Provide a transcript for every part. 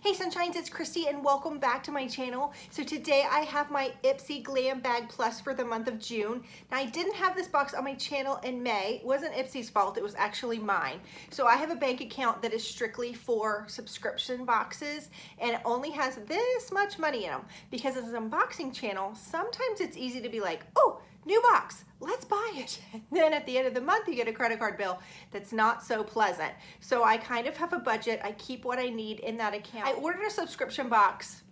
Hey Sunshines, it's Kristy and welcome back to my channel. So today I have my Ipsy Glam Bag Plus for the month of June. Now I didn't have this box on my channel in May. It wasn't Ipsy's fault, it was actually mine. So I have a bank account that is strictly for subscription boxes and it only has this much money in them. Because as an unboxing channel, sometimes it's easy to be like, oh, new box, let's buy it. And then at the end of the month, you get a credit card bill that's not so pleasant. So I kind of have a budget. I keep what I need in that account. I ordered a subscription box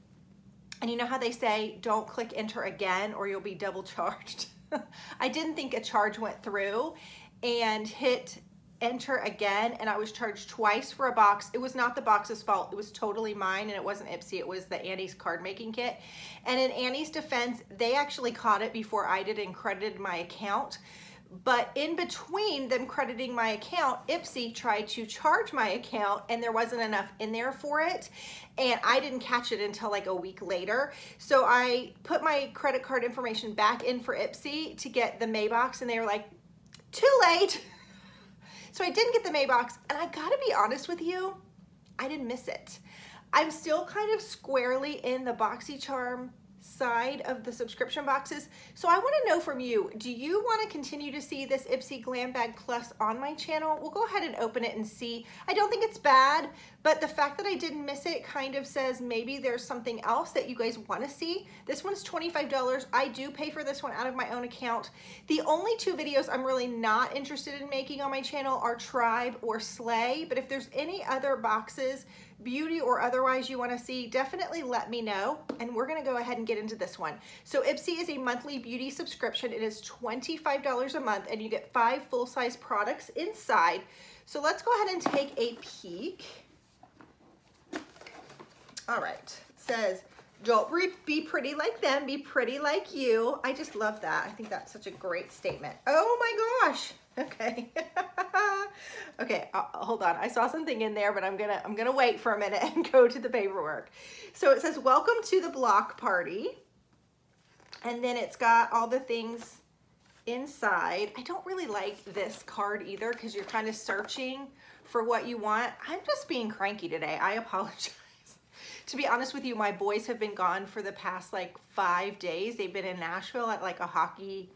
and you know how they say, don't click enter again or you'll be double charged. I didn't think a charge went through and hit enter again and I was charged twice for a box. It was not the box's fault. It was totally mine and it wasn't Ipsy. It was the Annie's card making kit. And in Annie's defense, they actually caught it before I did and credited my account. But in between them crediting my account, Ipsy tried to charge my account and there wasn't enough in there for it. And I didn't catch it until like a week later. So I put my credit card information back in for Ipsy to get the Maybox and they were like, too late. So I didn't get the Maybox, and I gotta be honest with you, I didn't miss it. I'm still kind of squarely in the BoxyCharm side of the subscription boxes. So I wanna know from you, do you wanna continue to see this Ipsy Glam Bag Plus on my channel? We'll go ahead and open it and see. I don't think it's bad, but the fact that I didn't miss it kind of says maybe there's something else that you guys wanna see. This one's $25. I do pay for this one out of my own account. The only two videos I'm really not interested in making on my channel are Tribe or Slay, but if there's any other boxes beauty or otherwise you wanna see, definitely let me know. And we're gonna go ahead and get into this one. So Ipsy is a monthly beauty subscription. It is $25 a month and you get five full-size products inside. So let's go ahead and take a peek. All right, it says, don't be pretty like them, be pretty like you. I just love that. I think that's such a great statement. Oh my gosh. Okay. okay, uh, hold on. I saw something in there, but I'm gonna I'm gonna wait for a minute and go to the paperwork. So it says, welcome to the block party. And then it's got all the things inside. I don't really like this card either because you're kind of searching for what you want. I'm just being cranky today. I apologize. to be honest with you, my boys have been gone for the past like five days. They've been in Nashville at like a hockey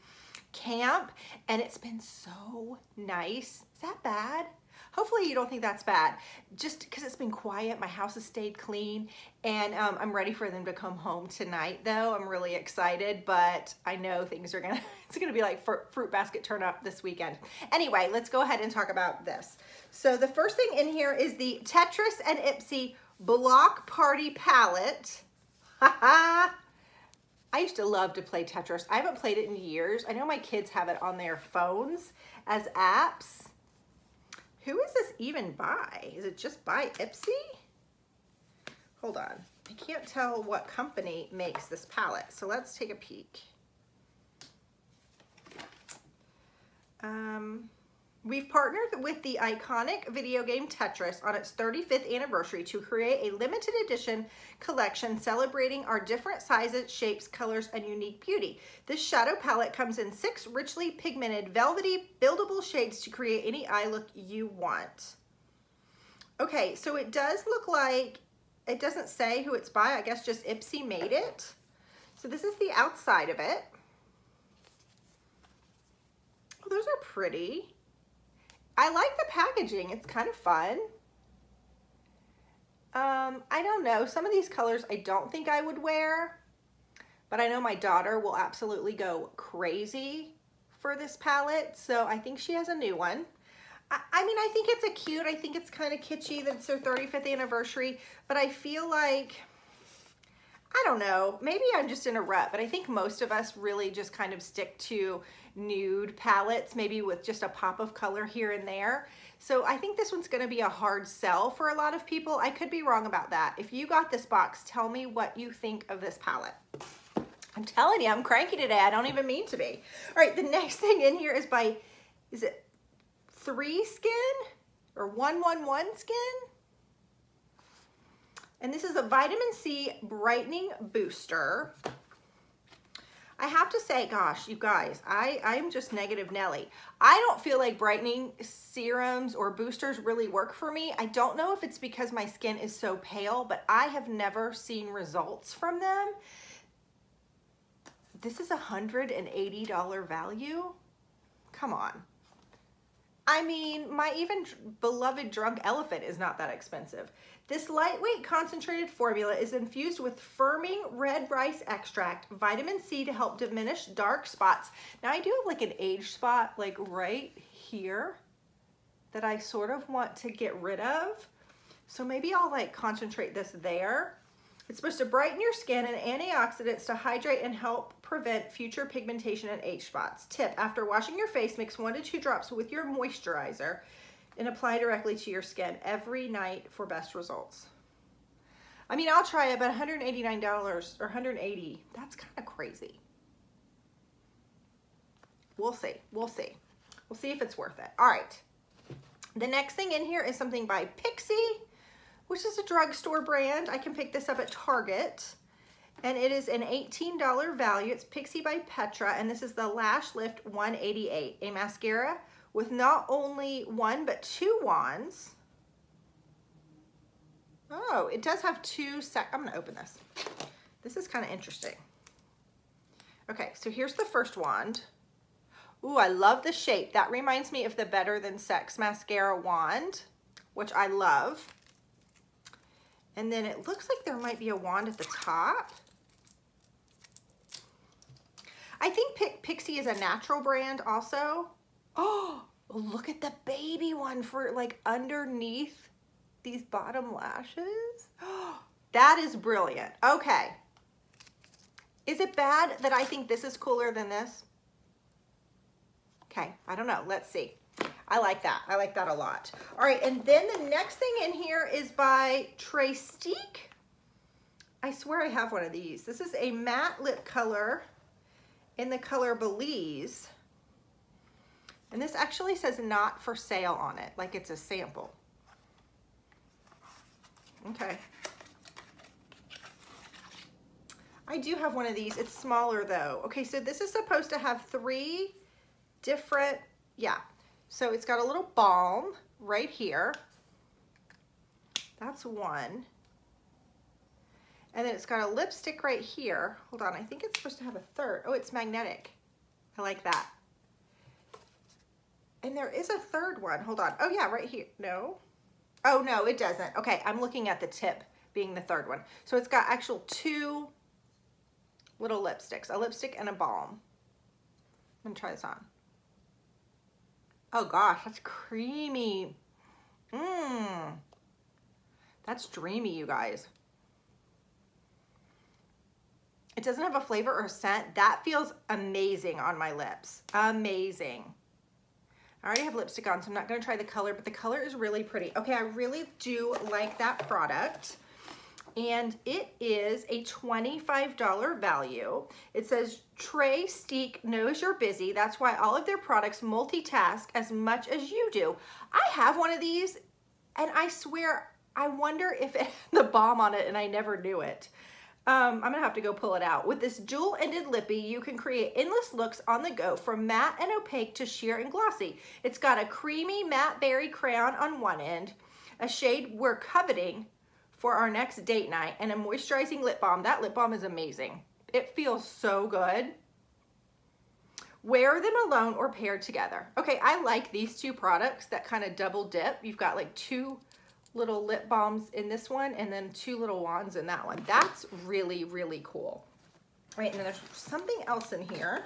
camp and it's been so nice. Is that bad? Hopefully you don't think that's bad. Just because it's been quiet, my house has stayed clean, and um, I'm ready for them to come home tonight though. I'm really excited, but I know things are gonna, it's gonna be like fruit basket turn up this weekend. Anyway, let's go ahead and talk about this. So the first thing in here is the Tetris and Ipsy Block Party Palette. I used to love to play Tetris. I haven't played it in years. I know my kids have it on their phones as apps. Who is this even by? Is it just by Ipsy? Hold on. I can't tell what company makes this palette. So let's take a peek. Um, We've partnered with the iconic video game Tetris on its 35th anniversary to create a limited edition collection celebrating our different sizes, shapes, colors, and unique beauty. This shadow palette comes in six richly pigmented, velvety, buildable shades to create any eye look you want. Okay, so it does look like, it doesn't say who it's by, I guess just Ipsy made it. So this is the outside of it. Those are pretty. I like the packaging. It's kind of fun. Um, I don't know. Some of these colors I don't think I would wear, but I know my daughter will absolutely go crazy for this palette. So I think she has a new one. I, I mean, I think it's a cute, I think it's kind of kitschy that it's their 35th anniversary, but I feel like, don't know, maybe I'm just in a rut, but I think most of us really just kind of stick to nude palettes, maybe with just a pop of color here and there. So I think this one's gonna be a hard sell for a lot of people. I could be wrong about that. If you got this box, tell me what you think of this palette. I'm telling you, I'm cranky today. I don't even mean to be. All right, the next thing in here is by, is it Three Skin or 111 Skin? And this is a vitamin C brightening booster. I have to say, gosh, you guys, I, I'm just negative Nelly. I don't feel like brightening serums or boosters really work for me. I don't know if it's because my skin is so pale, but I have never seen results from them. This is a $180 value? Come on. I mean, my even beloved drunk elephant is not that expensive. This lightweight concentrated formula is infused with firming red rice extract, vitamin C to help diminish dark spots. Now I do have like an age spot like right here that I sort of want to get rid of. So maybe I'll like concentrate this there. It's supposed to brighten your skin and antioxidants to hydrate and help prevent future pigmentation and age spots. Tip, after washing your face, mix one to two drops with your moisturizer and apply directly to your skin every night for best results. I mean, I'll try it, but $189 or 180 that's kind of crazy. We'll see. We'll see. We'll see if it's worth it. All right. The next thing in here is something by Pixi, which is a drugstore brand. I can pick this up at Target. And it is an $18 value. It's Pixi by Petra, and this is the Lash Lift 188, a mascara with not only one, but two wands. Oh, it does have two sec, I'm gonna open this. This is kind of interesting. Okay, so here's the first wand. Ooh, I love the shape. That reminds me of the Better Than Sex Mascara wand, which I love. And then it looks like there might be a wand at the top. I think Pixi is a natural brand also. Oh, look at the baby one for like underneath these bottom lashes. that is brilliant. Okay. Is it bad that I think this is cooler than this? Okay, I don't know. Let's see. I like that. I like that a lot. All right, and then the next thing in here is by Trestique. I swear I have one of these. This is a matte lip color in the color Belize. And this actually says not for sale on it, like it's a sample. Okay. I do have one of these. It's smaller though. Okay, so this is supposed to have three different, yeah. So it's got a little balm right here. That's one. And then it's got a lipstick right here. Hold on, I think it's supposed to have a third. Oh, it's magnetic. I like that. And there is a third one. Hold on. Oh yeah, right here. No. Oh no, it doesn't. Okay, I'm looking at the tip being the third one. So it's got actual two little lipsticks, a lipstick and a balm. I'm gonna try this on. Oh gosh, that's creamy. Mmm. That's dreamy, you guys. It doesn't have a flavor or scent. That feels amazing on my lips. Amazing. I already have lipstick on, so I'm not gonna try the color, but the color is really pretty. Okay, I really do like that product. And it is a $25 value. It says Trestique knows you're busy. That's why all of their products multitask as much as you do. I have one of these and I swear, I wonder if it had the balm on it and I never knew it. Um, I'm gonna have to go pull it out. With this dual-ended lippy, you can create endless looks on the go from matte and opaque to sheer and glossy. It's got a creamy matte berry crayon on one end, a shade we're coveting for our next date night, and a moisturizing lip balm. That lip balm is amazing. It feels so good. Wear them alone or paired together. Okay, I like these two products that kind of double dip. You've got like two little lip balms in this one and then two little wands in that one. That's really, really cool. All right, and then there's something else in here.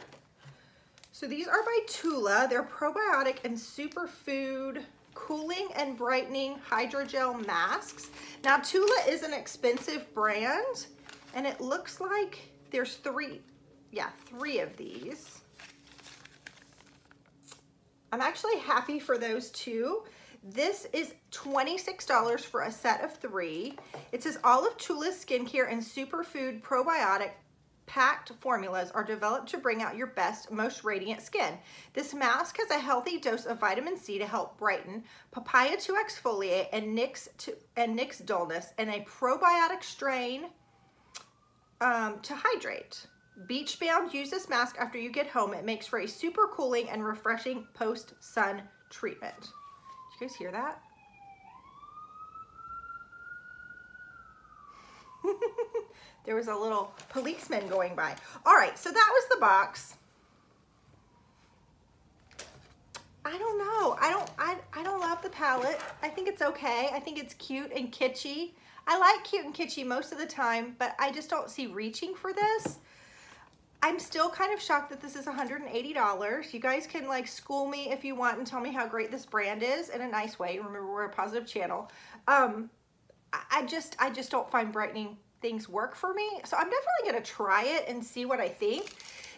So these are by Tula. They're probiotic and superfood cooling and brightening hydrogel masks. Now Tula is an expensive brand and it looks like there's three, yeah, three of these. I'm actually happy for those two this is $26 for a set of three. It says all of Tula's skincare and superfood probiotic packed formulas are developed to bring out your best, most radiant skin. This mask has a healthy dose of vitamin C to help brighten, papaya to exfoliate, and nix, to, and nix dullness, and a probiotic strain um, to hydrate. Beach Bound, use this mask after you get home. It makes for a super cooling and refreshing post-sun treatment. You guys hear that? there was a little policeman going by. All right, so that was the box. I don't know. I don't I, I don't love the palette. I think it's okay. I think it's cute and kitschy. I like cute and kitschy most of the time, but I just don't see reaching for this. I'm still kind of shocked that this is $180. You guys can like school me if you want and tell me how great this brand is in a nice way. Remember, we're a positive channel. Um, I just, I just don't find brightening things work for me. So I'm definitely gonna try it and see what I think.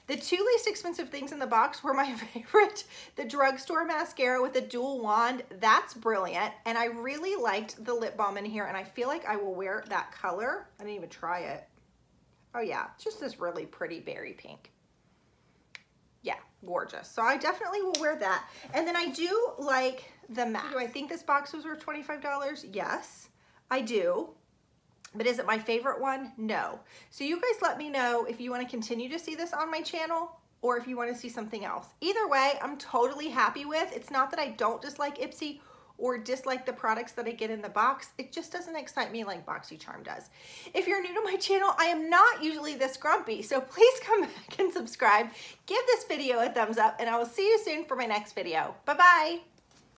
The two least expensive things in the box were my favorite. The drugstore mascara with a dual wand, that's brilliant. And I really liked the lip balm in here and I feel like I will wear that color. I didn't even try it. Oh yeah, just this really pretty berry pink. Yeah, gorgeous. So I definitely will wear that. And then I do like the mask. Do I think this box was worth $25? Yes, I do. But is it my favorite one? No. So you guys let me know if you want to continue to see this on my channel or if you want to see something else. Either way, I'm totally happy with. It's not that I don't dislike Ipsy or dislike the products that I get in the box. It just doesn't excite me like BoxyCharm does. If you're new to my channel, I am not usually this grumpy, so please come back and subscribe. Give this video a thumbs up, and I will see you soon for my next video. Bye-bye.